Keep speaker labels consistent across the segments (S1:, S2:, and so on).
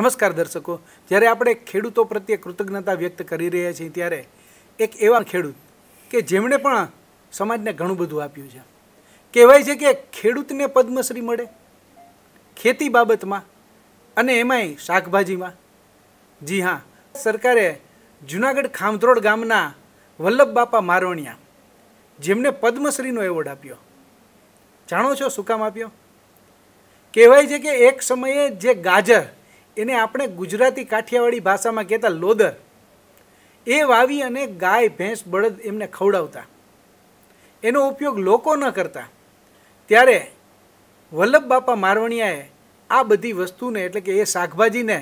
S1: નમસ્કાર દર્શકો. જ્યારે આપણે ખેડૂતો પ્રત્યે કૃતજ્ઞતા વ્યક્ત કરી રહ્યા છીએ ત્યારે એક એવા ખેડૂત કે જેમણે પણ સમાજને ઘણું બધું આપ્યું છે. કહેવાય છે કે ખેડૂતને પદ્મશ્રી મળે ખેતી બાબતમાં અને એમાંય શાકભાજીમાં. જી હા, સરકારે જુનાગઢ ખામધ્રોડ ગામના વલ્લભ બાપા મારવણિયા જેમને પદ્મશ્રીનો એવોર્ડ આપ્યો. જાણો છો શું કામ આપ્યો? કહેવાય છે કે એક સમયે જે ગાજર એને આપણે ગુજરાતી કાઠિયાવાડી ભાષામાં કહેતા લોદર. એ વાવી અને ગાય, ભેંસ, બળદ એમને ખવડાવતા. એનો ઉપયોગ લોકો ન કરતા. ત્યારે વલ્લભ બાપા મારવણિયાએ આ બધી વસ્તુને, એટલે કે એ શાકભાજીને,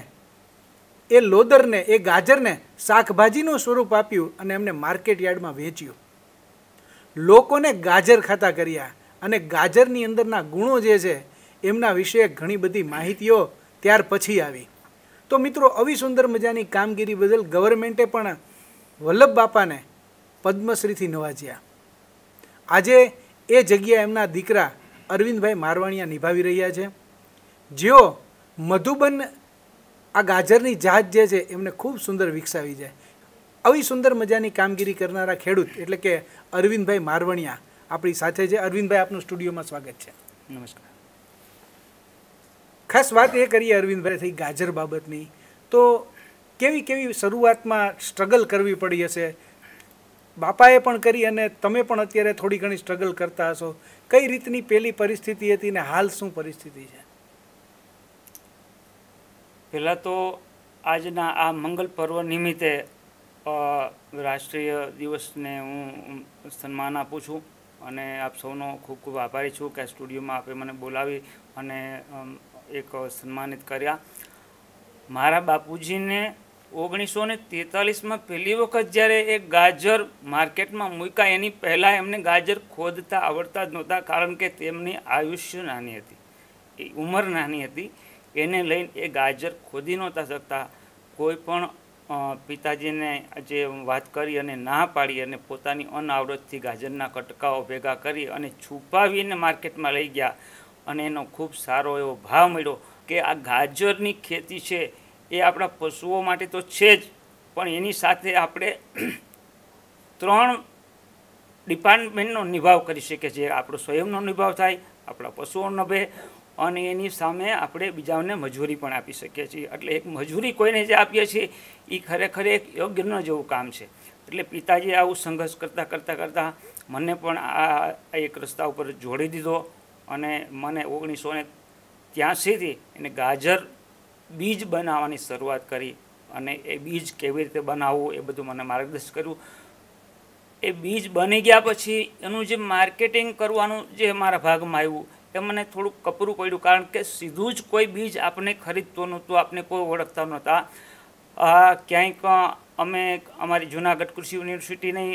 S1: એ લોદરને, એ ગાજરને શાકભાજીનું સ્વરૂપ આપ્યું અને એમને માર્કેટ યાર્ડમાં વેચ્યું. લોકોને ગાજર ખાતા કર્યા અને ગાજરની અંદરના ગુણો જે છે, એમના વિશે ઘણી બધી માહિતીઓ ત્યાર પછી આવી. તો મિત્રો, આવી સુંદર મજાની કામગીરી બદલ ગવર્મેન્ટે પણ વલ્લભ બાપાને પદ્મશ્રીથી નવાજ્યા. આજે એ જગ્યા એમના દીકરા અરવિંદભાઈ મારવાણિયા નિભાવી રહ્યા છે. જેઓ મધુબન આ ગાજરની જાત જે છે, એમને ખૂબ સુંદર વિકસાવી છે. આવી સુંદર મજાની કામગીરી કરનારા ખેડૂત એટલે કે અરવિંદભાઈ મારવણિયા આપણી સાથે છે. અરવિંદભાઈ, આપનું સ્ટુડિયોમાં સ્વાગત છે.
S2: નમસ્કાર.
S1: ખાસ વાત એ કરીએ અરવિંદભાઈ, થઈ ગાજર બાબતની, તો કેવી કેવી શરૂઆતમાં સ્ટ્રગલ કરવી પડી હશે? બાપાએ પણ કરી અને તમે પણ અત્યારે થોડી ઘણી સ્ટ્રગલ કરતા હશો. કઈ રીતની પેલી પરિસ્થિતિ હતી ને હાલ શું પરિસ્થિતિ છે?
S2: પહેલાં તો આજના આ મંગલ પર્વ નિમિત્તે રાષ્ટ્રીય દિવસને હું સન્માન આપું છું અને આપ સૌનો ખૂબ ખૂબ આભારી છું કે સ્ટુડિયોમાં આપે મને બોલાવી અને એક સન્માનિત કર્યા. મારા બાપુજીને ઓગણીસો ને તેતાલીસમાં પહેલી વખત જ્યારે એ ગાજર માર્કેટમાં મૂક્યા, એની પહેલાં એમને ગાજર ખોદતા આવડતા જ નહોતા, કારણ કે તેમની આયુષ્ય નાની હતી. એ ઉંમર નાની હતી. એને લઈને એ ગાજર ખોદી નહોતા શકતા. કોઈ પણ પિતાજીને જે વાત કરી અને ના પાડી અને પોતાની અનાવડતથી ગાજરના કટકાઓ ભેગા કરી અને છુપાવીને માર્કેટમાં લઈ ગયા. અને એનો ખૂબ સારો એવો ભાવ મળ્યો કે આ ગાજરની ખેતી છે એ આપણા પશુઓ માટે તો છે જ, પણ એની સાથે આપણે ત્રણ ડિપાર્ટમેન્ટનો નિભાવ કરી શકીએ છીએ. આપણો સ્વયંનો નિભાવ થાય, આપણા પશુઓ નભે અને એની સામે આપણે બીજાઓને મજૂરી પણ આપી શકીએ છીએ. એટલે એક મજૂરી કોઈને જે આપીએ છીએ, એ ખરેખર એક યોગ્ય ન જેવું કામ છે. એટલે પિતાજીએ આવું સંઘર્ષ કરતાં કરતાં કરતાં મને પણ આ એક રસ્તા ઉપર જોડી દીધો. અને મને ઓગણીસો ને ત્યાંસીથી એને ગાજર બીજ બનાવવાની શરૂઆત કરી અને એ બીજ કેવી રીતે બનાવવું એ બધું મને માર્ગદર્શન કર્યું. એ બીજ બની ગયા પછી એનું જે માર્કેટિંગ કરવાનું જે મારા ભાગમાં આવ્યું, એ મને થોડુંક કપરું પડ્યું કારણ કે સીધું જ કોઈ બીજ આપણે ખરીદતો નહોતું આપણે કોઈ ઓળખતા નહોતા. ક્યાંક અમે અમારી જુનાગઢ કૃષિ યુનિવર્સિટીની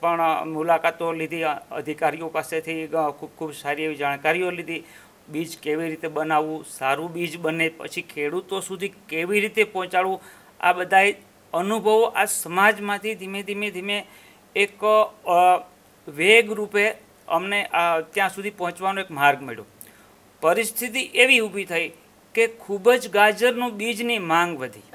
S2: પણ મુલાકાતો લીધી, અધિકારીઓ પાસેથી ખૂબ ખૂબ સારી એવી જાણકારીઓ લીધી. બીજ કેવી રીતે બનાવવું, સારું બીજ બને, પછી ખેડૂતો સુધી કેવી રીતે પહોંચાડવું, આ બધાય અનુભવો આ સમાજમાંથી ધીમે ધીમે ધીમે એક વેગ રૂપે અમને ત્યાં સુધી પહોંચવાનો એક માર્ગ મળ્યો. પરિસ્થિતિ એવી ઊભી થઈ કે ખૂબ જ ગાજરનું બીજની માંગ વધી.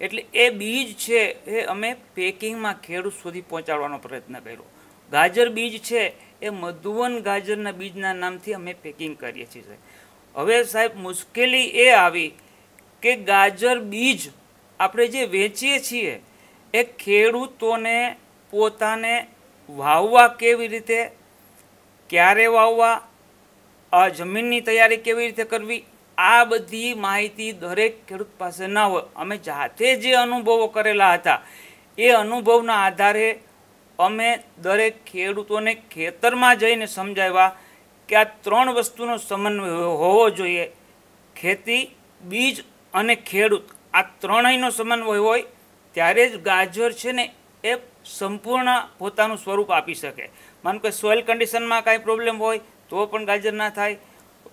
S2: એટલે એ બીજ છે એ અમે પેકિંગમાં ખેડૂત સુધી પહોંચાડવાનો પ્રયત્ન કર્યો ગાજર બીજ છે એ મધુવન ગાજરના બીજના નામથી અમે પેકિંગ કરીએ છીએ. હવે સાહેબ મુશ્કેલી એ આવી કે ગાજર બીજ આપણે જે વેચીએ છીએ એ ખેડૂતોને પોતાને વાવવા કેવી રીતે, ક્યારે વાવવા, આ જમીનની તૈયારી કેવી રીતે કરવી આ બધી માહિતી દરેક ખેડૂત પાસે ના હોય. અમે જાતે જે અનુભવો કરેલા હતા, એ અનુભવના આધારે અમે દરેક ખેડૂતોને ખેતરમાં જઈને સમજાવ્યા કે આ ત્રણ વસ્તુનો સમન્વય હોવો જોઈએ. ખેતી, બીજ અને ખેડૂત આ ત્રણેયનો સમન્વય હોય ત્યારે જ ગાજર છે ને એ સંપૂર્ણ પોતાનું સ્વરૂપ આપી શકે. માનો કે સોઇલ કન્ડિશનમાં કાંઈ પ્રોબ્લેમ હોય તો પણ ગાજર ના થાય.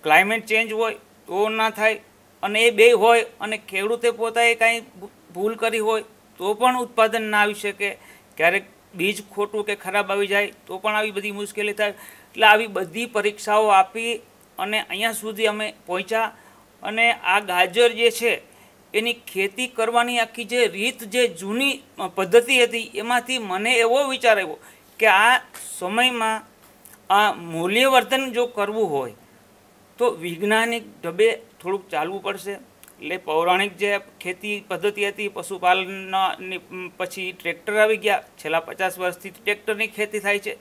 S2: ક્લાઇમેટ ચેન્જ હોય તો ના થાય અને એ બે હોય અને ખેડૂતે પોતાએ કાંઈ ભૂલ કરી હોય તો પણ ઉત્પાદન ના આવી શકે. ક્યારેક બીજ ખોટું કે ખરાબ આવી જાય તો પણ આવી બધી મુશ્કેલી થાય. એટલે આવી બધી પરીક્ષાઓ આપી અને અહીંયા સુધી અમે પહોંચ્યા અને આ ગાજર જે છે એની ખેતી કરવાની આખી જે રીત જે જૂની પદ્ધતિ હતી એમાંથી મને એવો વિચાર આવ્યો કે આ સમયમાં આ મૂલ્યવર્ધન જો કરવું હોય તો વૈજ્ઞાનિક ઢબે થોડુંક ચાલવું પડશે. એટલે પૌરાણિક જે ખેતી પદ્ધતિ હતી, પશુપાલનની પછી ટ્રેક્ટર આવી ગયા. છેલ્લા પચાસ વર્ષથી ટ્રેક્ટરની ખેતી થાય છે.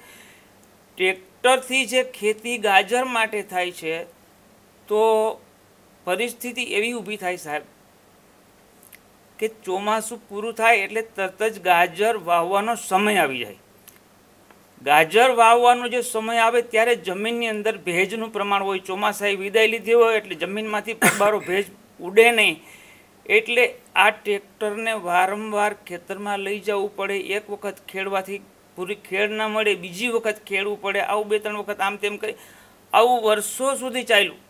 S2: ટ્રેક્ટરથી જે ખેતી ગાજર માટે થાય છે, તો પરિસ્થિતિ એવી ઊભી થાય સાહેબ, કે ચોમાસું પૂરું થાય એટલે તરત જ ગાજર વાવવાનો સમય આવી જાય. ગાજર વાવવાનો જે સમય આવે ત્યારે જમીનની અંદર ભેજનું પ્રમાણ હોય, ચોમાસાએ વિદાય લીધી હોય એટલે જમીનમાંથી પરબારો ભેજ ઉડે નહીં. એટલે આ ટ્રેક્ટરને વારંવાર ખેતરમાં લઈ જવું પડે, એક વખત ખેડવાથી પૂરી ખેડ ના મળે, બીજી વખત ખેડવું પડે, આવું બે ત્રણ વખત આમ તેમ કરી, આવું વર્ષો સુધી ચાલ્યું.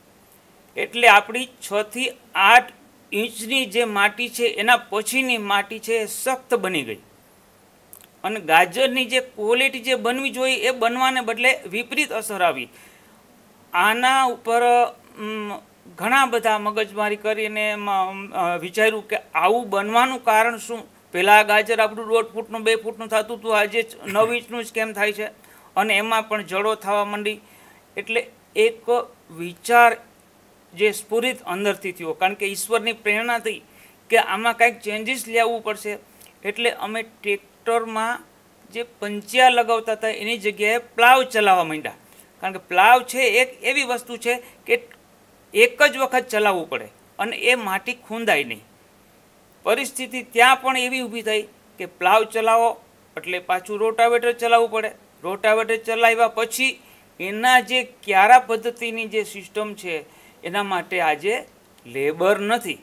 S2: એટલે આપણી છથી આઠ ઇંચની જે માટી છે, એના પછીની માટી છે એ સખ્ત બની ગઈ. અને ગાજરની જે ક્વોલિટી જે બનવી જોઈએ એ બનવાને બદલે વિપરીત અસર આવી. આના ઉપર ઘણા બધા મગજમારી કરીને વિચાર્યું કે આવું બનવાનું કારણ શું? પહેલાં ગાજર આપણું દોઢ ફૂટનું, બે ફૂટનું થતું હતું, આજે નવ ઇંચનું જ કેમ થાય છે? અને એમાં પણ જડો થવા માંડી. એટલે એક વિચાર જે સ્ફુરિત અંદરથી થયો, કારણ કે ઈશ્વરની પ્રેરણા થઈ કે આમાં કાંઈક ચેન્જીસ લેવું પડશે. એટલે અમે ટ્રેક્ટરમાં જે પંચિયા લગાવતા હતા, એની જગ્યાએ પ્લાવ ચલાવવા માંડ્યા. કારણ કે પ્લાવ છે એક એવી વસ્તુ છે કે એક જ વખત ચલાવવું પડે અને એ માટી ખૂંદાય નહીં. પરિસ્થિતિ ત્યાં પણ એવી ઊભી થઈ કે પ્લાવ ચલાવો, એટલે પાછું રોટાવેટર ચલાવવું પડે. રોટાવેટર ચલાવ્યા પછી એના જે ક્યારા પદ્ધતિની જે સિસ્ટમ છે, એના માટે આજે લેબર નથી.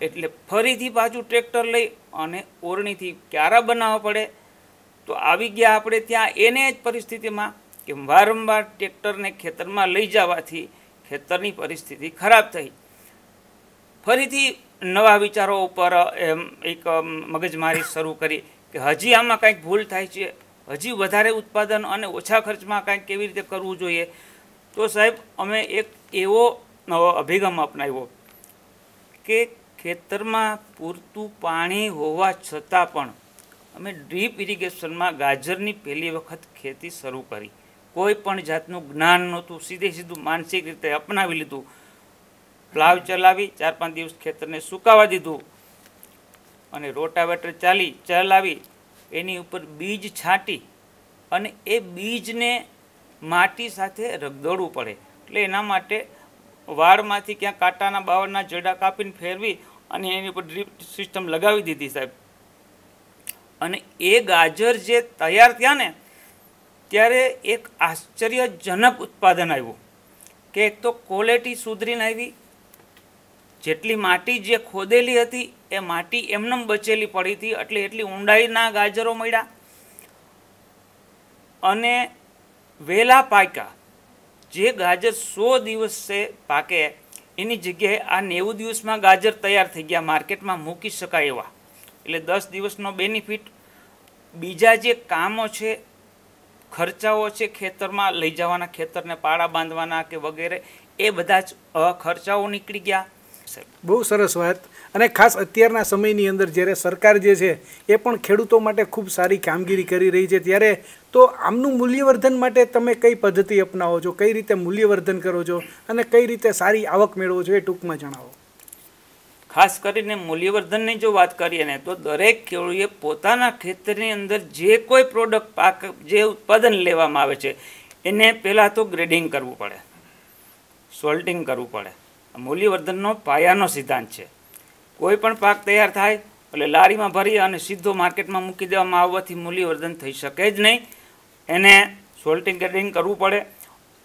S2: એટલે ફરીથી પાછું ટ્રેક્ટર લઈ અને ઓરણીથી ક્યારા બનાવવા પડે. તો આવી ગયા આપણે ત્યાં એને જ પરિસ્થિતિમાં કે વારંવાર ટ્રેક્ટરને ખેતરમાં લઈ જવાથી ખેતરની પરિસ્થિતિ ખરાબ થઈ. ફરીથી નવા વિચારો ઉપર એમ એક મગજમારી શરૂ કરી કે હજી આમાં કાંઈક ભૂલ થાય છે, હજી વધારે ઉત્પાદન અને ઓછા ખર્ચમાં કાંઈક કેવી રીતે કરવું જોઈએ. તો સાહેબ, અમે એક એવો નવો અભિગમ અપનાવ્યો કે ખેતરમાં પૂરતું પાણી હોવા છતાં પણ અમે ડ્રીપ ઇરિગેશનમાં ગાજરની પહેલી વખત ખેતી શરૂ કરી. કોઈ પણ જાતનું જ્ઞાન નહોતું. સીધે સીધું માનસિક રીતે અપનાવી લીધું. પ્લાવ ચલાવી ચાર પાંચ દિવસ ખેતરને સુકાવા દીધું અને રોટાવેટર ચાલી ચલાવી એની ઉપર બીજ છાંટી અને એ બીજને માટી સાથે રગદોડવું પડે. એટલે એના માટે વાળમાંથી ક્યાં કાંટાના બાવળના જડા કાપીને ફેરવી અને એની ઉપર ડ્રીપ સિસ્ટમ લગાવી દીધી સાહેબ. અને એ ગાજર જે તૈયાર થયા ને, ત્યારે એક આશ્ચર્યજનક ઉત્પાદન આવ્યું કે એક તો ક્વોલિટી સુધરીને આવી, જેટલી માટી જે ખોદેલી હતી એ માટી એમનેમ બચેલી પડી હતી, એટલે એટલી ઊંડાઈના ગાજરો મળ્યા. અને વેલા પાક્યા જે ગાજર સો દિવસે પાકે, એની જગ્યાએ આ નેવું દિવસમાં ગાજર તૈયાર થઈ ગયા, માર્કેટમાં મૂકી શકાય એવા. એટલે દસ દિવસનો બેનિફિટ બીજા જે કામો છે, ખર્ચાઓ છે ખેતરમાં, લઈ જવાના ખેતરને પાળા બાંધવાના કે વગેરે, એ બધા જ ખર્ચાઓ નીકળી ગયા.
S1: બહુ સરસ વાત. અને ખાસ અત્યારના સમયની અંદર જ્યારે સરકાર જે છે એ પણ ખેડૂતો માટે ખૂબ સારી કામગીરી કરી રહી છે, ત્યારે તો આમનું મૂલ્યવર્ધન માટે તમે કઈ પદ્ધતિ અપનાવો છો? કઈ રીતે મૂલ્યવર્ધન કરો છો? અને કઈ રીતે સારી આવક મેળવો છો એ ટૂંકમાં જણાવો.
S2: ખાસ કરીને મૂલ્યવર્ધનની જો વાત કરીએ ને, તો દરેક ખેડૂએ પોતાના ખેતરની અંદર જે કોઈ પ્રોડક્ટ પાક, જે ઉત્પાદન લેવામાં આવે છે, એને પહેલાં તો ગ્રેડિંગ કરવું પડે. સોલ્ટિંગ કરવું પડે. મૂલ્યવર્ધનનો પાયાનો સિદ્ધાંત છે. કોઈ પણ પાક તૈયાર થાય, એટલે લારીમાં ભરી અને સીધો માર્કેટમાં મૂકી દેવામાં આવવાથી મૂલ્યવર્ધન થઈ શકે જ નહીં. એને સોલ્ટિંગ ગ્રેડિંગ કરવું પડે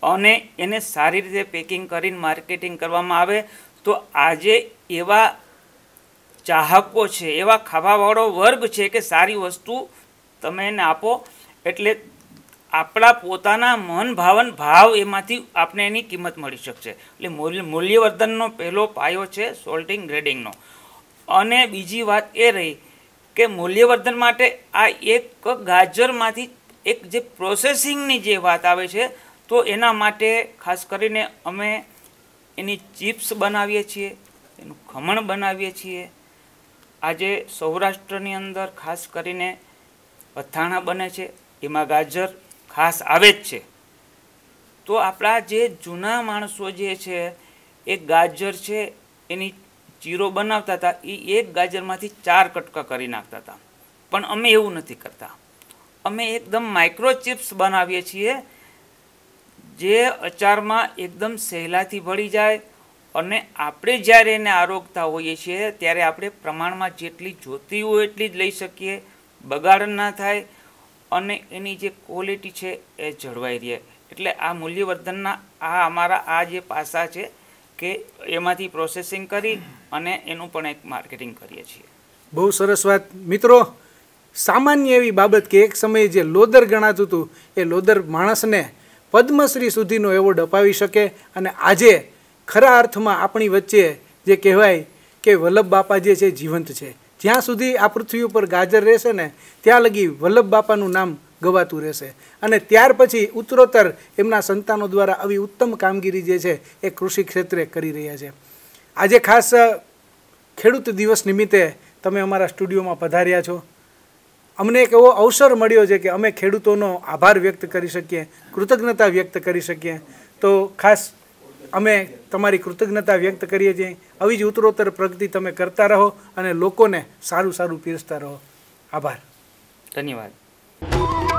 S2: અને એને સારી રીતે પેકિંગ કરીને માર્કેટિંગ કરવામાં આવે તો આજે એવા ચાહકો છે, એવા ખાવાવાળો વર્ગ છે કે સારી વસ્તુ તમે એને આપો, એટલે આપણા પોતાના મન, ભાવન, ભાવ એમાંથી આપણે એની કિંમત મળી શકશે. એટલે મૂલ્ય, મૂલ્યવર્ધનનો પહેલો પાયો છે સોલ્ટિંગ ગ્રેડિંગનો અને બીજી વાત એ રહી કે મૂલ્યવર્ધન માટે આ એક ગાજરમાંથી એક જે પ્રોસેસિંગની જે વાત આવે છે, તો એના માટે ખાસ કરીને અમે એની ચિપ્સ બનાવીએ છીએ, એનું ખમણ બનાવીએ છીએ. આજે સૌરાષ્ટ્રની અંદર ખાસ કરીને અથાણા બને છે, એમાં ગાજર ખાસ આવે જ છે. તો આપણા જે જૂના માણસો જે છે, એ ગાજર છે, એની ચીરો બનાવતા હતા એ એક ગાજરમાંથી ચાર કટકા કરી નાખતા હતા. પણ અમે એવું નથી કરતા. અમે એકદમ માઇક્રોચિપ્સ બનાવીએ છીએ, જે અચારમાં એકદમ સહેલાથી ભળી જાય અને આપણે જ્યારે એને આરોગતા હોઈએ છીએ, ત્યારે આપણે પ્રમાણમાં જેટલી જોતી હોય એટલી જ લઈ શકીએ, બગાડ ના થાય અને એની જે ક્વોલિટી છે એ જળવાઈ રહે. એટલે આ મૂલ્યવર્ધનના આ અમારા આ જે પાસા છે કે એમાંથી પ્રોસેસિંગ કરી અને એનું પણ એક માર્કેટિંગ કરીએ છીએ.
S1: બહુ સરસ વાત. મિત્રો, સામાન્ય એવી બાબત કે એક સમયે જે લોદર ગણાતું હતું, એ લોદર માણસને પદ્મશ્રી સુધીનો એવોર્ડ અપાવી શકે અને આજે ખરા અર્થમાં આપણી વચ્ચે જે કહેવાય કે વલ્લભ બાપા જે છે જીવંત છે. જ્યાં સુધી આ પૃથ્વી ઉપર ગાજર રહેશે ને, ત્યાં લગી વલ્લભ બાપાનું નામ ગવાતું રહેશે. અને ત્યાર પછી ઉત્તરોત્તર એમના સંતાનો દ્વારા આવી ઉત્તમ કામગીરી જે છે એ કૃષિ ક્ષેત્રે કરી રહ્યા છે. આજે ખાસ ખેડૂત દિવસ નિમિત્તે તમે અમારા સ્ટુડિયોમાં પધાર્યા છો. અમને એક એવો અવસર મળ્યો છે કે અમે ખેડૂતોનો આભાર વ્યક્ત કરી શકીએ, કૃતજ્ઞતા વ્યક્ત કરી શકીએ. તો ખાસ અમે તમારી કૃતજ્ઞતા વ્યક્ત કરીએ છીએ. આવી જ ઉત્તરોત્તર પ્રગતિ તમે કરતા રહો અને લોકોને સારું સારું પીરસતા રહો. આભાર.
S2: ધન્યવાદ.